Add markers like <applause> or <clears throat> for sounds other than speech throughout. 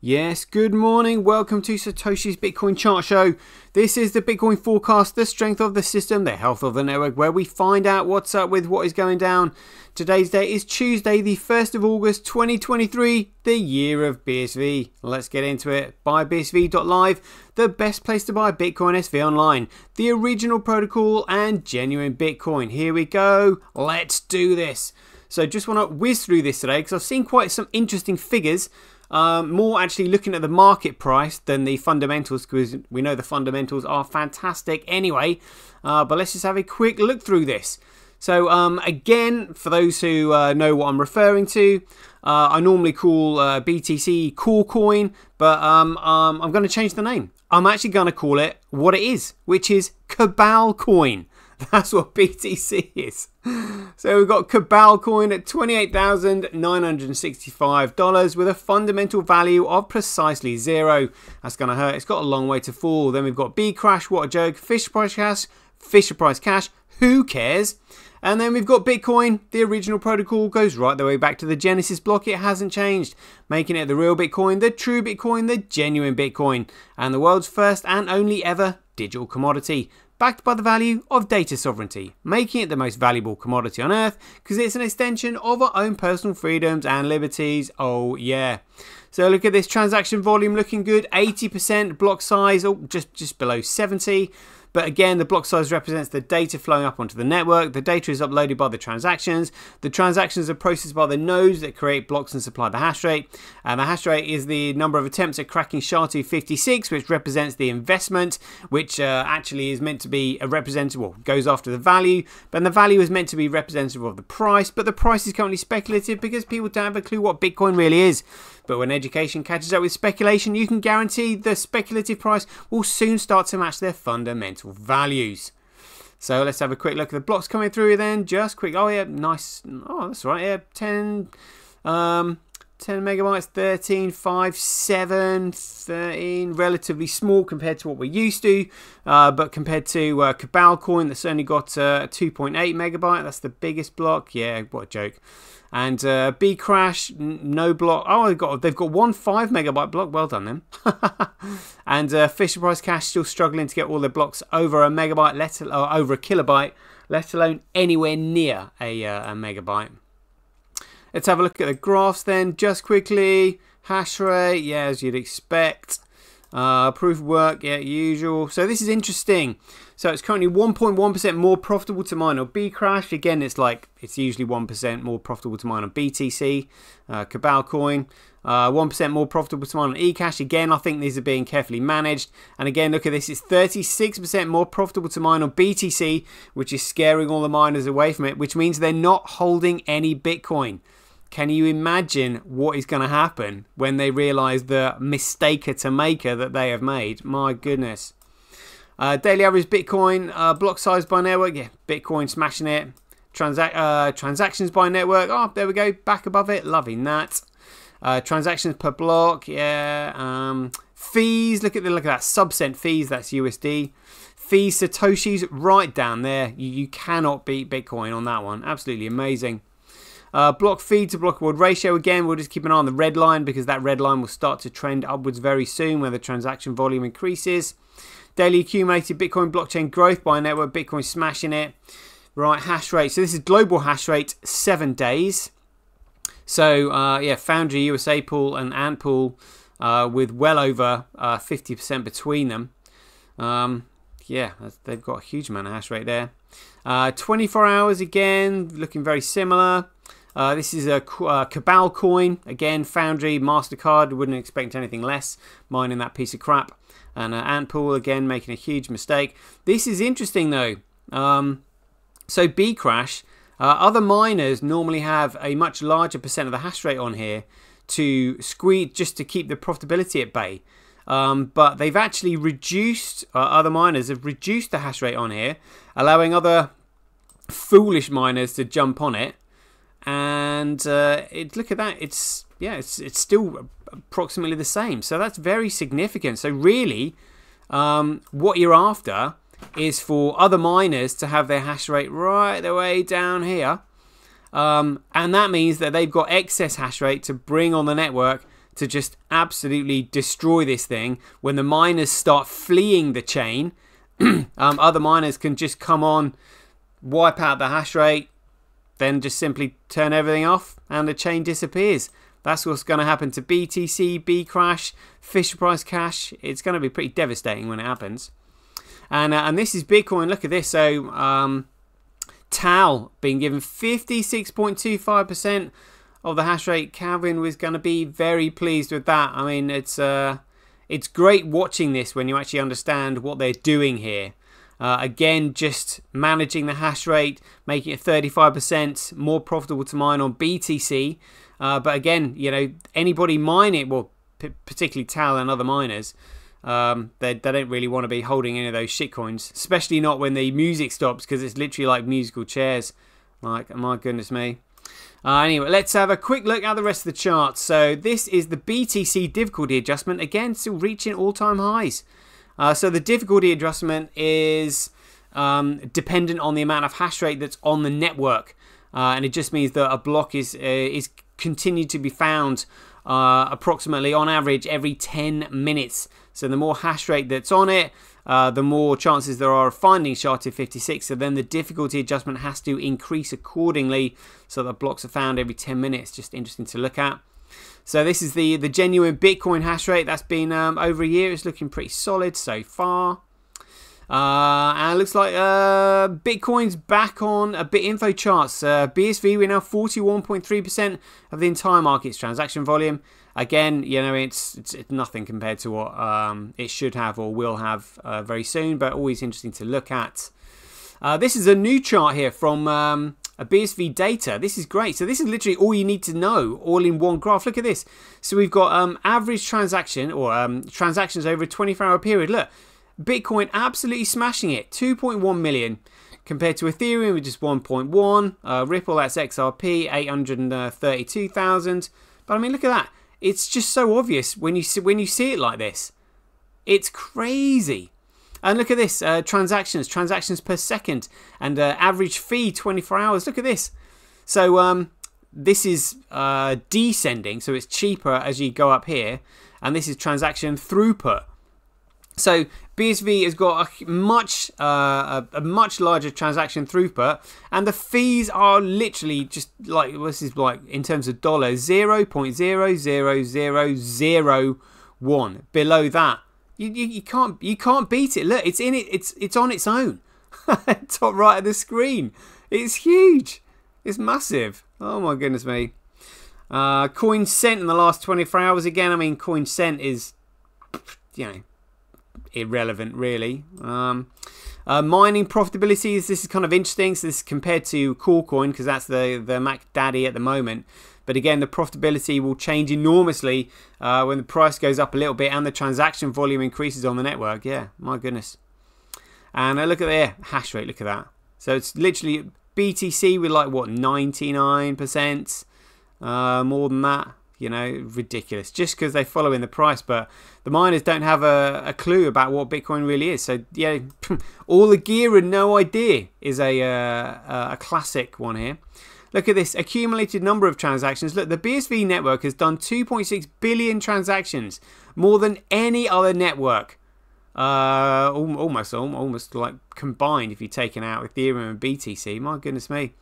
Yes, good morning. Welcome to SirToshi's Bitcoin Chart Show. This is the Bitcoin forecast, the strength of the system, the health of the network, where we find out what's up with what is going down. Today's date is Tuesday, the 1st of August 2023, the year of BSV. Let's get into it. Buy BSV.live, the best place to buy Bitcoin SV online, the original protocol, and genuine Bitcoin. Here we go. Let's do this. So, just want to whiz through this today because I've seen quite some interesting figures um, more actually looking at the market price than the fundamentals because we know the fundamentals are fantastic anyway. Uh, but let's just have a quick look through this. So um, again, for those who uh, know what I'm referring to, uh, I normally call uh, BTC Core Coin, but um, um I'm going to change the name. I'm actually going to call it what it is, which is Cabal Coin. <laughs> That's what BTC is. So we've got Cabal coin at $28,965 with a fundamental value of precisely zero. That's going to hurt. It's got a long way to fall. Then we've got B Crash, what a joke, Fisher Price Cash, Fisher Price Cash, who cares? And then we've got Bitcoin. The original protocol goes right the way back to the Genesis block. It hasn't changed, making it the real Bitcoin, the true Bitcoin, the genuine Bitcoin, and the world's first and only ever digital commodity backed by the value of data sovereignty, making it the most valuable commodity on earth because it's an extension of our own personal freedoms and liberties. Oh, yeah. So look at this transaction volume looking good 80% block size, oh, just, just below 70. But again, the block size represents the data flowing up onto the network. The data is uploaded by the transactions. The transactions are processed by the nodes that create blocks and supply the hash rate. And the hash rate is the number of attempts at cracking SHA-256, which represents the investment, which uh, actually is meant to be a representative, well, goes after the value. But the value is meant to be representative of the price. But the price is currently speculative because people don't have a clue what Bitcoin really is. But when education catches up with speculation, you can guarantee the speculative price will soon start to match their fundamental values. So let's have a quick look at the blocks coming through then. Just quick. Oh, yeah, nice. Oh, that's right. Yeah, 10, um, 10 megabytes, 13, 5, 7, 13. Relatively small compared to what we're used to. Uh, but compared to uh, Cabal Coin, that's only got uh, 2.8 megabyte. That's the biggest block. Yeah, what a joke. And uh, B Crash, no block. Oh, they've got they've got one five megabyte block. Well done them. <laughs> and uh, Fisher Price Cash still struggling to get all their blocks over a megabyte, let or over a kilobyte, let alone anywhere near a, uh, a megabyte. Let's have a look at the graphs then, just quickly. Hash rate, yeah, as you'd expect. Uh, proof of work, yeah, usual. So this is interesting. So it's currently 1.1% more profitable to mine on Bcrash. Again, it's like it's usually 1% more profitable to mine on BTC, uh, Cabal Coin. Uh, 1% more profitable to mine on eCash. Again, I think these are being carefully managed. And again, look at this. It's 36% more profitable to mine on BTC, which is scaring all the miners away from it, which means they're not holding any Bitcoin. Can you imagine what is going to happen when they realize the mistaker to maker that they have made? My goodness. Uh, daily average Bitcoin uh, block size by network. Yeah, Bitcoin smashing it. Transac uh, transactions by network. Oh, there we go. Back above it. Loving that. Uh, transactions per block. Yeah. Um, fees. Look at the look at that subcent fees. That's USD. Fees Satoshis right down there. You, you cannot beat Bitcoin on that one. Absolutely amazing. Uh, block feed to block reward ratio, again, we'll just keep an eye on the red line because that red line will start to trend upwards very soon when the transaction volume increases. Daily accumulated Bitcoin blockchain growth by network, Bitcoin smashing it. Right, hash rate. So this is global hash rate, seven days. So uh, yeah, Foundry, USA pool, and AntPool uh, with well over 50% uh, between them. Um, yeah, they've got a huge amount of hash rate there. Uh, 24 hours again, looking very similar. Uh, this is a uh, Cabal coin. Again, Foundry, MasterCard. Wouldn't expect anything less. Mining that piece of crap. And uh, Antpool, again, making a huge mistake. This is interesting, though. Um, so Bcrash, uh, other miners normally have a much larger percent of the hash rate on here to squeeze just to keep the profitability at bay. Um, but they've actually reduced, uh, other miners have reduced the hash rate on here, allowing other foolish miners to jump on it and uh, it, look at that. It's yeah, it's it's still approximately the same. So that's very significant. So really, um, what you're after is for other miners to have their hash rate right the way down here, um, and that means that they've got excess hash rate to bring on the network to just absolutely destroy this thing. When the miners start fleeing the chain, <clears throat> um, other miners can just come on, wipe out the hash rate, then just simply turn everything off and the chain disappears. That's what's going to happen to BTC, B Crash, Fisher Price Cash. It's going to be pretty devastating when it happens. And, uh, and this is Bitcoin. Look at this. So um, TAAL being given 56.25% of the hash rate. Calvin was going to be very pleased with that. I mean, it's uh, it's great watching this when you actually understand what they're doing here. Uh, again, just managing the hash rate, making it 35% more profitable to mine on BTC. Uh, but again, you know, anybody mine it, well, particularly TAAL and other miners, um, they, they don't really want to be holding any of those shitcoins, especially not when the music stops because it's literally like musical chairs. Like, my goodness me. Uh, anyway, let's have a quick look at the rest of the chart. So this is the BTC difficulty adjustment. Again, still reaching all-time highs. Uh, so the difficulty adjustment is um, dependent on the amount of hash rate that's on the network. Uh, and it just means that a block is, uh, is continued to be found uh, approximately on average every 10 minutes. So the more hash rate that's on it, uh, the more chances there are of finding SHA-256. So then the difficulty adjustment has to increase accordingly so that blocks are found every 10 minutes. Just interesting to look at. So this is the, the genuine Bitcoin hash rate. That's been um, over a year. It's looking pretty solid so far. Uh, and it looks like uh, Bitcoin's back on a BitInfoCharts. Uh, BSV, we're now 41.3% of the entire market's transaction volume. Again, you know, it's, it's, it's nothing compared to what um, it should have or will have uh, very soon, but always interesting to look at. Uh, this is a new chart here from um, a BSV data. This is great. So this is literally all you need to know, all in one graph. Look at this. So we've got um, average transaction or um, transactions over a 24-hour period. Look, Bitcoin absolutely smashing it, 2.1 million compared to Ethereum, which is 1.1. Uh, Ripple, that's XRP, 832,000. But I mean, look at that. It's just so obvious when you see, when you see it like this. It's crazy. And look at this uh, transactions, transactions per second, and uh, average fee 24 hours. Look at this. So um, this is uh, descending, so it's cheaper as you go up here, and this is transaction throughput. So BSV has got a much uh, a, much larger transaction throughput, and the fees are literally just like this is like in terms of dollars zero point zero zero zero zero one. Below that, you, you, you can't you can't beat it. Look, it's in it. It's it's on its own. <laughs> Top right of the screen. It's huge. It's massive. Oh my goodness me. Uh, Coin Dance in the last 24 hours again. I mean, Coin Dance is, you know, irrelevant really. Um, uh, mining profitability is this is kind of interesting. So this is compared to Coolcoin because that's the the Mac Daddy at the moment. But again, the profitability will change enormously uh, when the price goes up a little bit and the transaction volume increases on the network. Yeah, my goodness. And uh, look at there, hash rate. Look at that. So it's literally BTC with like what 99%, uh, more than that you know, ridiculous. Just because they follow in the price, but the miners don't have a, a clue about what Bitcoin really is. So yeah, <laughs> all the gear and no idea is a uh, a classic one here. Look at this accumulated number of transactions. Look, the BSV network has done 2.6 billion transactions, more than any other network. Uh, almost, almost like combined if you're taking out Ethereum and BTC. My goodness me.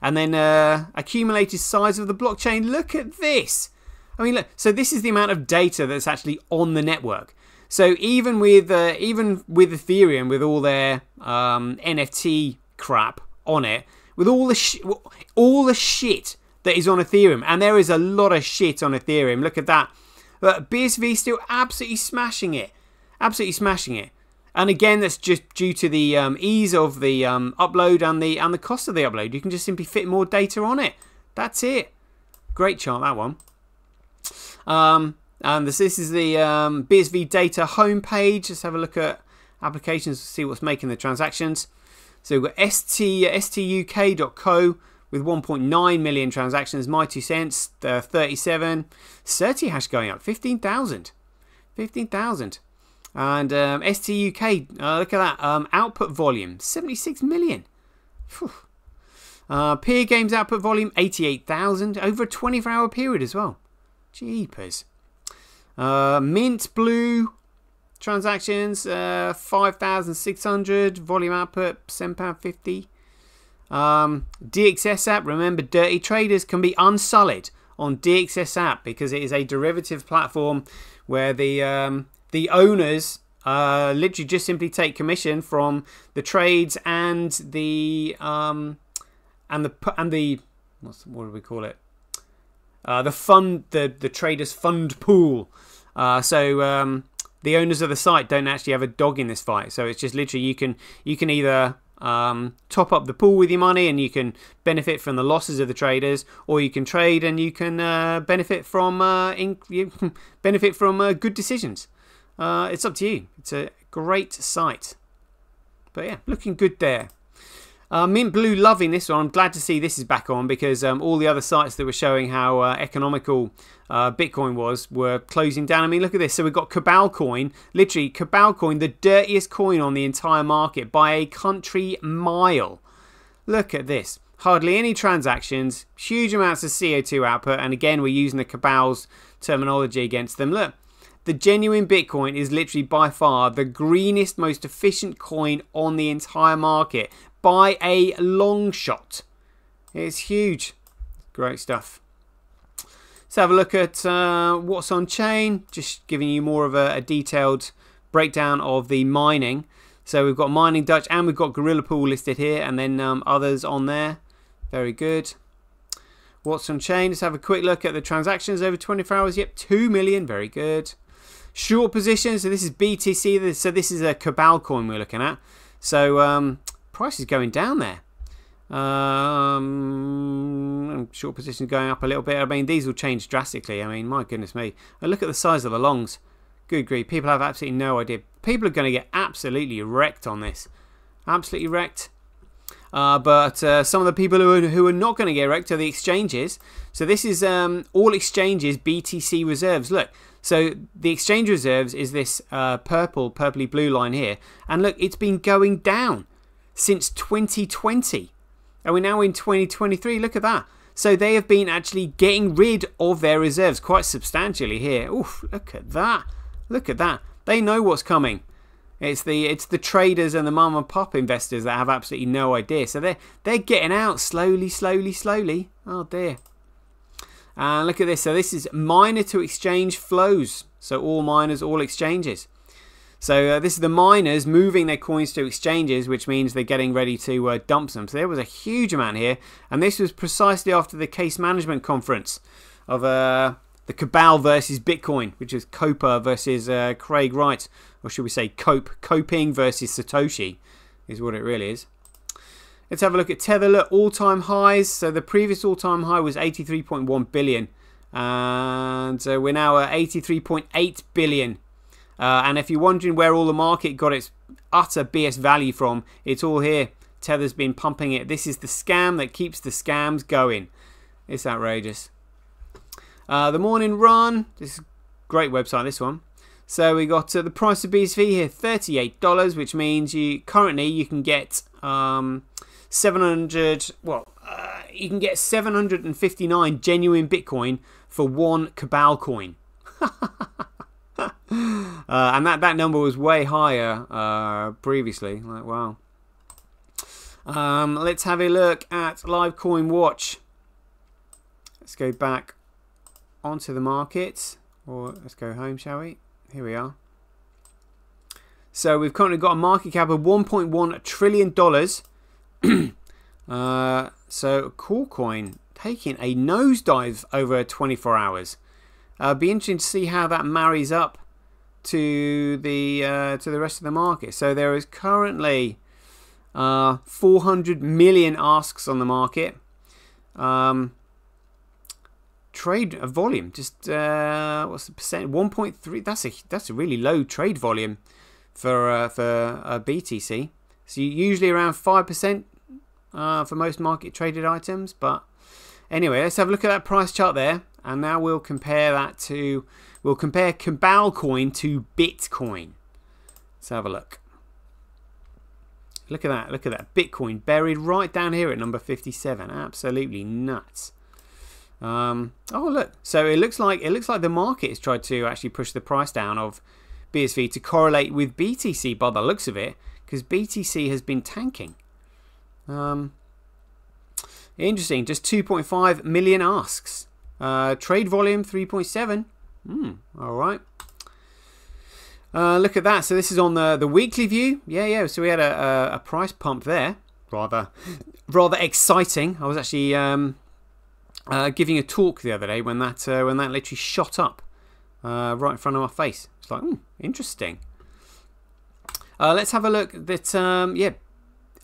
And then uh, accumulated size of the blockchain. Look at this. I mean, look, so this is the amount of data that's actually on the network. So even with uh, even with Ethereum, with all their um, NFT crap on it, with all the all the shit that is on Ethereum, and there is a lot of shit on Ethereum. Look at that. But BSV still absolutely smashing it, absolutely smashing it. And again, that's just due to the um, ease of the um, upload and the and the cost of the upload. You can just simply fit more data on it. That's it. Great chart that one. Um, and this, this is the um, BSV data homepage. Let's have a look at applications to see what's making the transactions. So we've got ST, stuk.co with 1.9 million transactions. My two cents, uh, 37. CertiHash going up, 15,000. 15,000. And um, STUK, uh, look at that, um, output volume, 76 million. Uh, peer games output volume, 88,000 over a 24 hour period as well. Jeepers. Uh, mintBlue transactions, uh, 5,600. Volume output, £7.50. Um, DXS app, remember, dirty traders can be unsullied on DXS app because it is a derivative platform where the um, the owners uh, literally just simply take commission from the trades and the um, and the and the what's what do we call it? Uh, the fund the the traders fund pool. Uh, so um, the owners of the site don't actually have a dog in this fight. So it's just literally you can you can either um, top up the pool with your money and you can benefit from the losses of the traders, or you can trade and you can uh, benefit from uh, <laughs> benefit from uh, good decisions. Uh, it's up to you. It's a great site. But yeah, looking good there. Uh, mintBlue loving this one. I'm glad to see this is back on because um, all the other sites that were showing how uh, economical uh, Bitcoin was were closing down. I mean, look at this. So we've got Cabal Coin, literally Cabal Coin, the dirtiest coin on the entire market by a country mile. Look at this. Hardly any transactions, huge amounts of CO2 output, and again, we're using the Cabal's terminology against them. Look, the genuine Bitcoin is literally by far the greenest, most efficient coin on the entire market by a long shot. It's huge. Great stuff. Let's have a look at uh, WhatsOnChain. Just giving you more of a, a, detailed breakdown of the mining. So we've got Mining Dutch and we've got GorillaPool listed here and then um, others on there. Very good. WhatsOnChain? Let's have a quick look at the transactions over 24 hours. Yep, 2 million. Very good. Short position, so this is BTC, so this is a Cabal coin we're looking at. So um, price is going down there. Um, short position going up a little bit. I mean, these will change drastically. I mean, my goodness me. look at the size of the longs. Good grief. People have absolutely no idea. People are going to get absolutely wrecked on this. Absolutely wrecked. Uh, but uh, some of the people who are, who are not going to get wrecked are the exchanges. So this is um, all exchanges BTC reserves. Look, so the exchange reserves is this uh, purple, purpley blue line here. And look, it's been going down since 2020. And we're now in 2023. Look at that. So they have been actually getting rid of their reserves quite substantially here. Oof, look at that. Look at that. They know what's coming. It's the it's the traders and the mom and pop investors that have absolutely no idea. So they're they're getting out slowly, slowly, slowly. Oh dear. And look at this. So this is miner to exchange flows. So all miners, all exchanges. So uh, this is the miners moving their coins to exchanges, which means they're getting ready to uh, dump them. So there was a huge amount here, and this was precisely after the case management conference of uh, the Cabal versus Bitcoin, which is Copa versus uh, Craig Wright, or should we say Cope, Coping versus Satoshi, is what it really is. Let's have a look at Tether. Look, all-time highs. So the previous all-time high was 83.1 billion. And uh, we're now at 83.8 billion. Uh, and if you're wondering where all the market got its utter BS value from, it's all here. Tether's been pumping it. This is the scam that keeps the scams going. It's outrageous. Uh, the morning run. This is great website, this one. So we got uh, the price of BSV here, $38, which means you currently you can get um, 700, well, uh, you can get 759 genuine Bitcoin for one Cabal coin. <laughs> uh, and that, that number was way higher uh, previously. Like, wow. Um, let's have a look at Livecoin Watch. Let's go back onto the market. Or let's go home, shall we? Here we are. So we've currently got a market cap of $1.1 trillion. <clears throat> uh, so Coolcoin taking a nosedive over 24 hours. Uh, be interesting to see how that marries up to the uh, to the rest of the market. So there is currently uh, 400 million asks on the market. Um, trade volume, just uh, what's the percent? 1.3. That's a that's a really low trade volume for uh, for BTC. So usually around five percent uh, for most market traded items. But anyway, let's have a look at that price chart there. And now we'll compare that to, we'll compare Cabal coin to Bitcoin. Let's have a look. Look at that, look at that. Bitcoin buried right down here at number 57. Absolutely nuts. Um, oh look, so it looks like it looks like the market has tried to actually push the price down of BSV to correlate with BTC by the looks of it, because BTC has been tanking. Um, interesting, just 2.5 million asks. Uh, trade volume 3.7. Hmm, all right. Uh, look at that. So this is on the the weekly view. Yeah, yeah. So we had a, a, a price pump there. Rather, rather exciting. I was actually um, uh, giving a talk the other day when that uh, when that literally shot up uh, right in front of my face. It's like, hmm, interesting. Uh, let's have a look at um, yeah,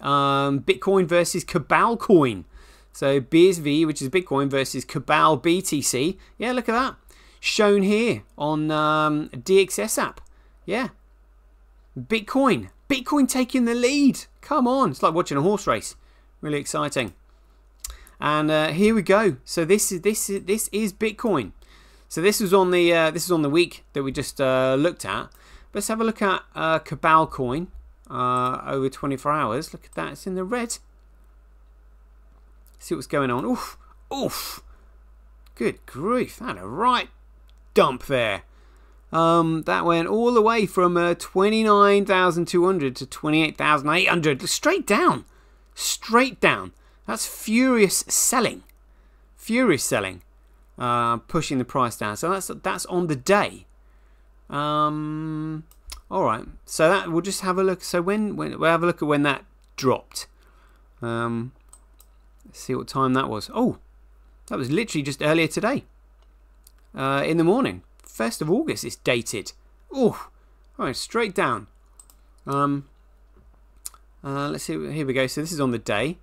um, Bitcoin versus Cabal Coin. So BSV, which is Bitcoin, versus Cabal BTC. Yeah, look at that. Shown here on um, DXS app. Yeah. Bitcoin. Bitcoin taking the lead. Come on. It's like watching a horse race. Really exciting. And uh, here we go. So this is this is this is Bitcoin. So this was on the uh, this is on the week that we just uh, looked at. Let's have a look at uh, Cabal Coin uh, over 24 hours. Look at that. It's in the red. See what's going on. Oof, oof. Good grief! That a right dump there. Um, that went all the way from uh, 29,200 to 28,800. Straight down. Straight down. That's furious selling. Furious selling. Uh, pushing the price down. So that's that's on the day. Um, all right. So that we'll just have a look. So when, when we'll have a look at when that dropped. Um, see what time that was. Oh, that was literally just earlier today. Uh, in the morning. 1st of August it's dated. Oh, all right, straight down. Um, uh, let's see. Here we go. So this is on the day.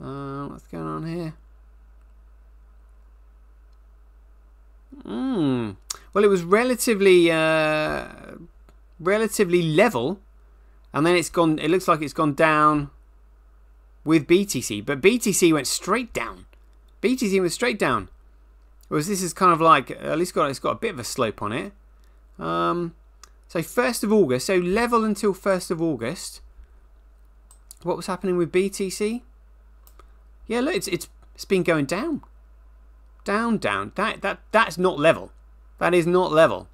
Uh, what's going on here? Hmm. Well, it was relatively uh, relatively level, and then it's gone. It looks like it's gone down with BTC, but BTC went straight down. BTC went straight down. Whereas this is kind of like at least got it's got a bit of a slope on it. Um, so first of August, so level until first of August. What was happening with BTC? Yeah, look, it's it's it's been going down, down, down. That that that's not level. That is not level.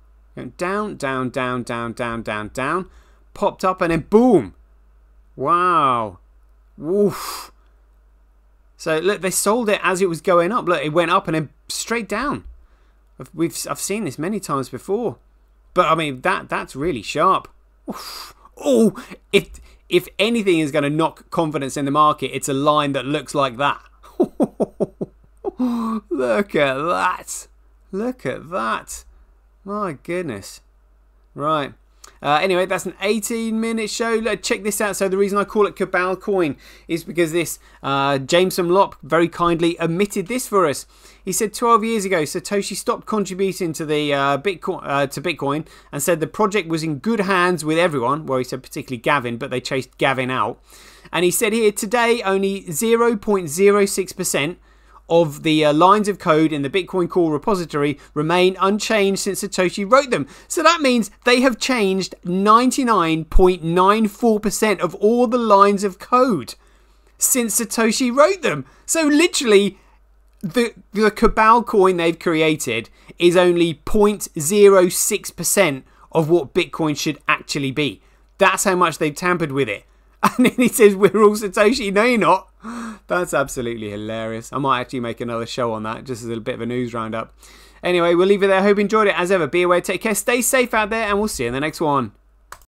Down, down, down, down, down, down, down. Popped up and then boom. Wow. Woof. So look, they sold it as it was going up. Look, it went up and then straight down. We've I've seen this many times before, but I mean that that's really sharp. Oh, if if anything is going to knock confidence in the market, it's a line that looks like that. <laughs> Look at that. Look at that. My goodness. Right. Uh, anyway, that's an 18 minute show. Check this out. So, the reason I call it Cabal Coin is because this uh, Jameson Lopp very kindly omitted this for us. He said 12 years ago, Satoshi stopped contributing to the uh, Bitcoin uh, to Bitcoin and said the project was in good hands with everyone. Well, he said particularly Gavin, but they chased Gavin out. And he said here today only 0.06% of the uh, lines of code in the Bitcoin Core repository remain unchanged since Satoshi wrote them. So that means they have changed 99.94% of all the lines of code since Satoshi wrote them. So literally, the the Cabal coin they've created is only 0.06% of what Bitcoin should actually be. That's how much they've tampered with it. <laughs> And then he says, We're all Satoshi. No, you're not. That's absolutely hilarious. I might actually make another show on that just as a bit of a news roundup. Anyway, we'll leave it there. Hope you enjoyed it. As ever, be aware, take care, stay safe out there, and we'll see you in the next one.